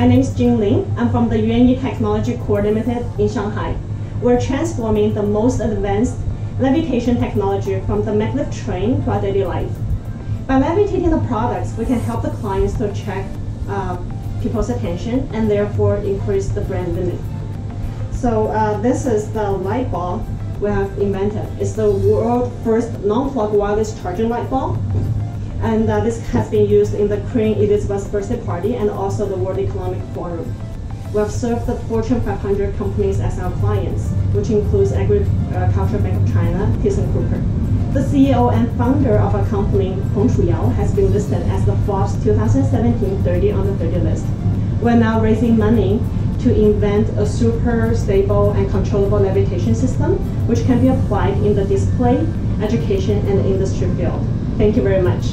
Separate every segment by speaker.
Speaker 1: I'm from the Ynyee Technology Core Limited in Shanghai. We're transforming the most advanced levitation technology from the maglev train to our daily life. By levitating the products, we can help the clients to attract uh, people's attention and therefore increase the brand limit. So uh, this is the light bulb we have invented. It's the world's first non-plug wireless charging light bulb. And uh, this has been used in the Queen Elizabeth's birthday party and also the World Economic Forum. We have served the Fortune 500 companies as our clients, which includes Agricultural Bank of China, ThyssenKrupp. The CEO and founder of our company, Hong Chuyao, has been listed as the Forbes 2017 30 on the 30 list. We're now raising money to invent a super stable and controllable levitation system, which can be applied in the display, education, and industry field. Thank you very much.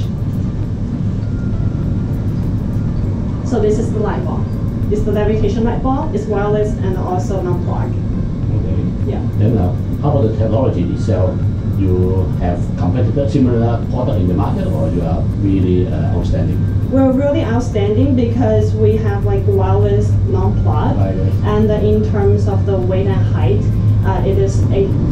Speaker 1: So this is the light bulb. It's the levitation light bulb. It's wireless and also non-plug.
Speaker 2: Okay.
Speaker 1: Yeah.
Speaker 2: Then uh, how about the technology itself? You have competitor similar product in the market, or you are really uh, outstanding?
Speaker 1: We're really outstanding because we have like wireless non-plug,
Speaker 2: Right, right.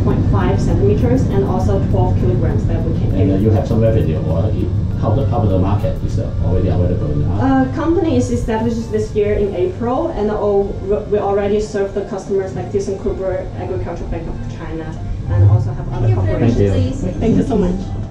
Speaker 1: 8.5 centimeters and also 12 kilograms that we can
Speaker 2: And uh, you have some revenue, or it, how the how the market is uh, already available in the?
Speaker 1: Uh, company is established this year in April, and all, we already serve the customers like ThyssenKrupp, Agricultural Bank of China, and also have other
Speaker 3: Your
Speaker 1: corporations.
Speaker 3: privilege,
Speaker 2: you.
Speaker 3: please.
Speaker 1: Thank you so much.